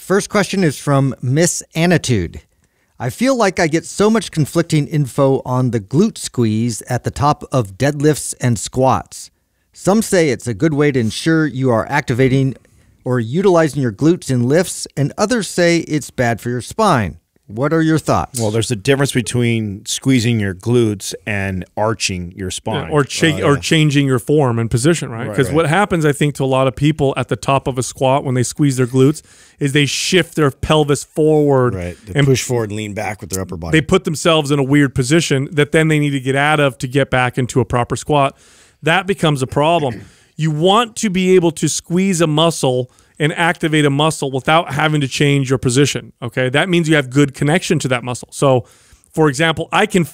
First question is from Miss Anitude. I feel like I get so much conflicting info on the glute squeeze at the top of deadlifts and squats. Some say it's a good way to ensure you are activating or utilizing your glutes in lifts, and others say it's bad for your spine. What are your thoughts? Well, there's a difference between squeezing your glutes and arching your spine, yeah, or cha- oh, or changing your form and position, right? Because right, right. what happens, I think, to a lot of people at the top of a squat when they squeeze their glutes is they shift their pelvis forward, right? They and push forward and lean back with their upper body. They put themselves in a weird position that then they need to get out of to get back into a proper squat. That becomes a problem. You want to be able to squeeze a muscle and activate a muscle without having to change your position. Okay. That means you have good connection to that muscle. So, for example, I can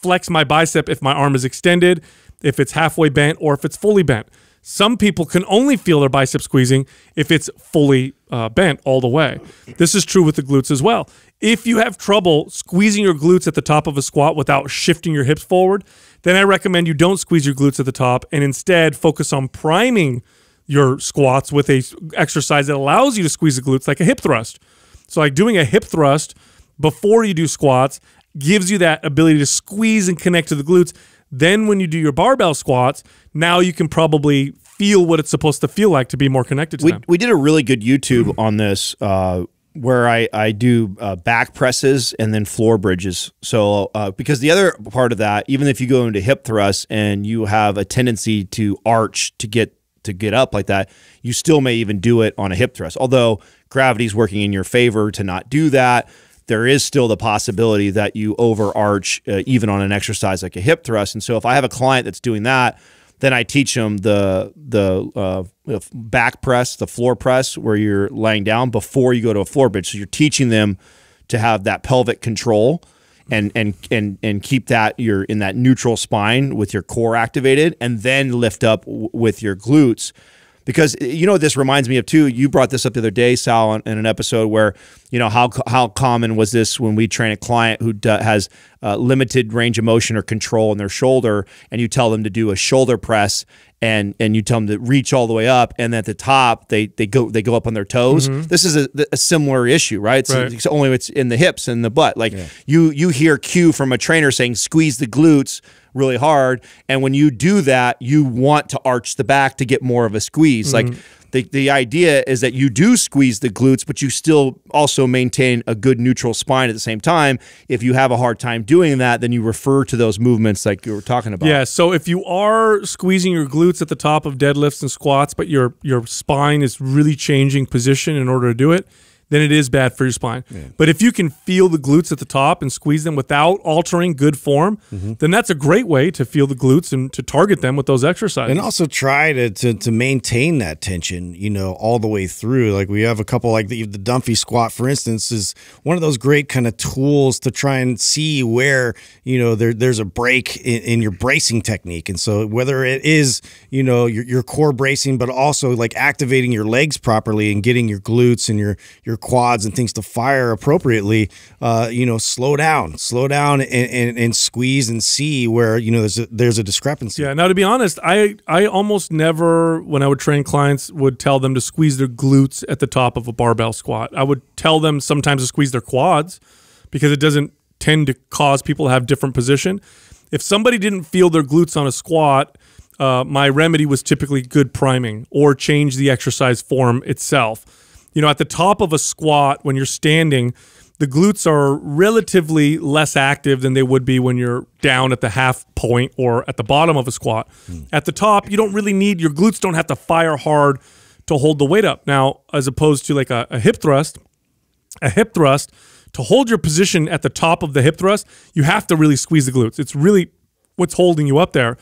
flex my bicep if my arm is extended, if it's halfway bent, or if it's fully bent. Some people can only feel their bicep squeezing if it's fully uh, bent all the way. This is true with the glutes as well. If you have trouble squeezing your glutes at the top of a squat without shifting your hips forward, then I recommend you don't squeeze your glutes at the top and instead focus on priming your squats with a exercise that allows you to squeeze the glutes like a hip thrust. So like doing a hip thrust before you do squats gives you that ability to squeeze and connect to the glutes. Then when you do your barbell squats, now you can probably feel what it's supposed to feel like to be more connected to we, them. We did a really good YouTube on this uh, where I, I do uh, back presses and then floor bridges. So, uh, because the other part of that, even if you go into hip thrusts and you have a tendency to arch to get to get up like that, you still may even do it on a hip thrust. Although gravity's working in your favor to not do that, there is still the possibility that you overarch uh, even on an exercise like a hip thrust. And so if I have a client that's doing that, then I teach them the the uh, back press, the floor press, where you're laying down before you go to a floor bridge. So you're teaching them to have that pelvic control and and and and keep that you're in that neutral spine with your core activated and then lift up with your glutes because you know this reminds me of too you brought this up the other day sal in, an episode where you know how how common was this when we train a client who has uh, limited range of motion or control in their shoulder and you tell them to do a shoulder press and and you tell them to reach all the way up and at the top they they go they go up on their toes mm -hmm. this is a, a, similar issue right? It's, right. it's, only it's in the hips and the butt like yeah. you you hear cue from a trainer saying squeeze the glutes really hard and when you do that you want to arch the back to get more of a squeeze mm -hmm. like the, the idea is that you do squeeze the glutes, but you still also maintain a good neutral spine at the same time. If you have a hard time doing that, then you refer to those movements like you were talking about. Yeah. So if you are squeezing your glutes at the top of deadlifts and squats, but your your spine is really changing position in order to do it, then it is bad for your spine. Yeah. But if you can feel the glutes at the top and squeeze them without altering good form, mm -hmm. then that's a great way to feel the glutes and to target them with those exercises. And also try to, to, to maintain that tension, you know, all the way through. Like we have a couple like the, the Dunphy squat, for instance, is one of those great kind of tools to try and see where, you know, there, there's a break in, in your bracing technique. And so whether it is, you know, your, your core bracing, but also like activating your legs properly and getting your glutes and your, your quads and things to fire appropriately, uh, you know, slow down, slow down and, and, and, squeeze and see where, you know, there's a, there's a discrepancy. Yeah. Now, to be honest, I, I almost never, when I would train clients, would tell them to squeeze their glutes at the top of a barbell squat. I would tell them sometimes to squeeze their quads because it doesn't tend to cause people to have different position. If somebody didn't feel their glutes on a squat, uh, my remedy was typically good priming or change the exercise form itself you know, at the top of a squat when you're standing, the glutes are relatively less active than they would be when you're down at the half point or at the bottom of a squat. Mm. At the top, you don't really need your glutes don't have to fire hard to hold the weight up. Now, as opposed to like a, a hip thrust, a hip thrust to hold your position at the top of the hip thrust, you have to really squeeze the glutes. It's really what's holding you up there.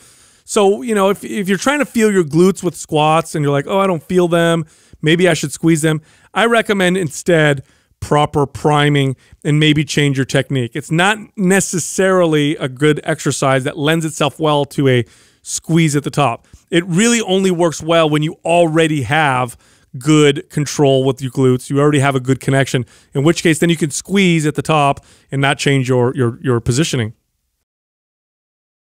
So, you know, if, if you're trying to feel your glutes with squats and you're like, oh, I don't feel them, maybe I should squeeze them. I recommend instead proper priming and maybe change your technique. It's not necessarily a good exercise that lends itself well to a squeeze at the top. It really only works well when you already have good control with your glutes. You already have a good connection, in which case then you can squeeze at the top and not change your your your positioning.